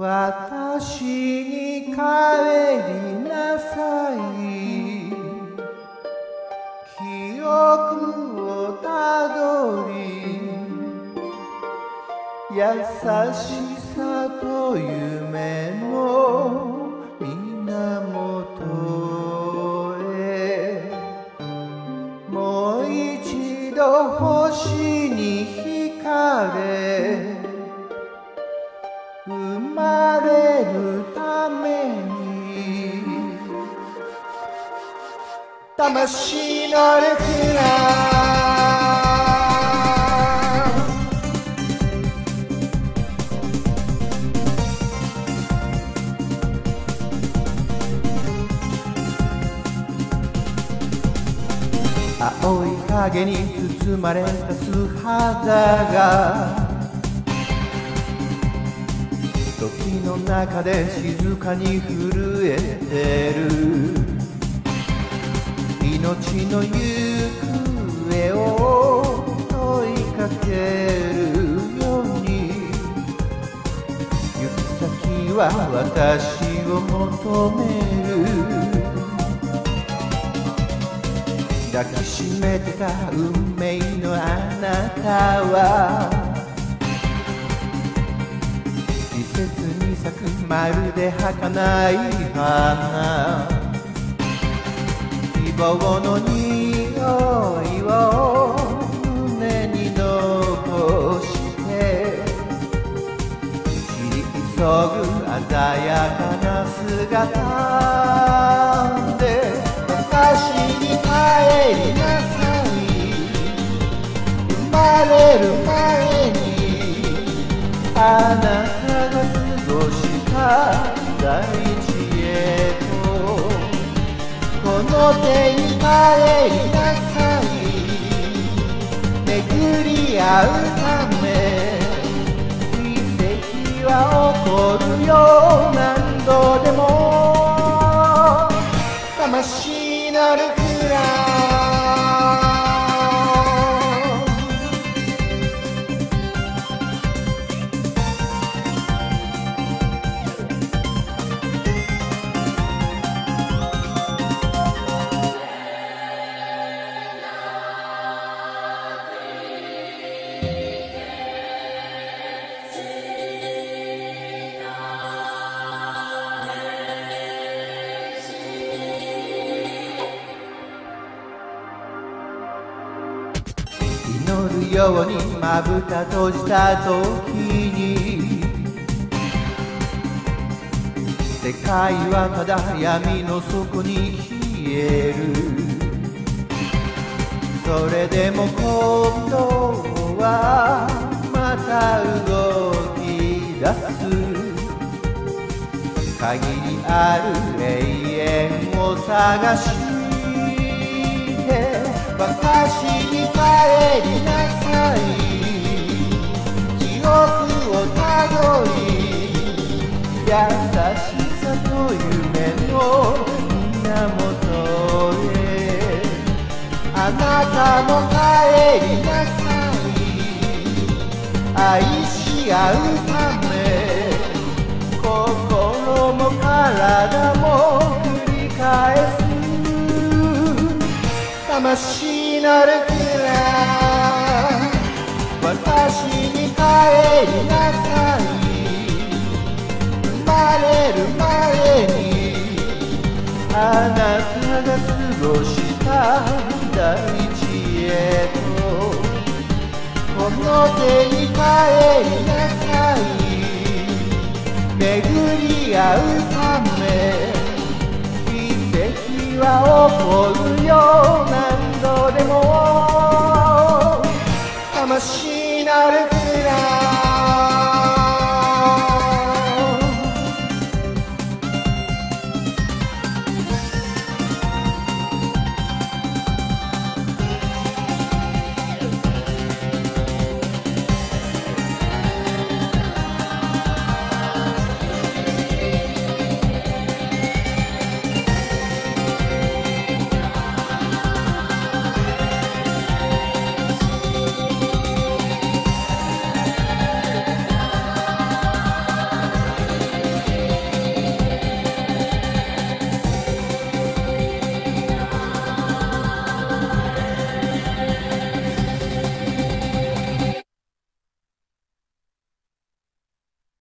私に帰りなさい。記憶をたどり優しさと夢の源魂のレクラ青い影に包まれた素肌が。時の中で静かに震えてる。の行方を問いかけるように行く先は。私を求める抱きしめてた運命のあなたは。季節に咲くまるで儚い花希望の匂いを胸に残して。散り急ぐ鮮やかな姿で私に帰りなさい。生まれる前にあなたが過ごした大この手に帰りなさい。巡り合うため奇跡は起こるよ何度でも。魂なるくらい祈るようにまぶた閉じた時に世界はただ闇の底に消える。それでも今度はまた動き出す。限りある永遠を探してあなたも帰りなさい愛し合うため心も体も繰り返す。魂のルフラ私に帰りなさい生まれる前にあなたが過ごした。た道へとこの手に帰りなさい。巡り合うため奇跡は起こるよ何度でも。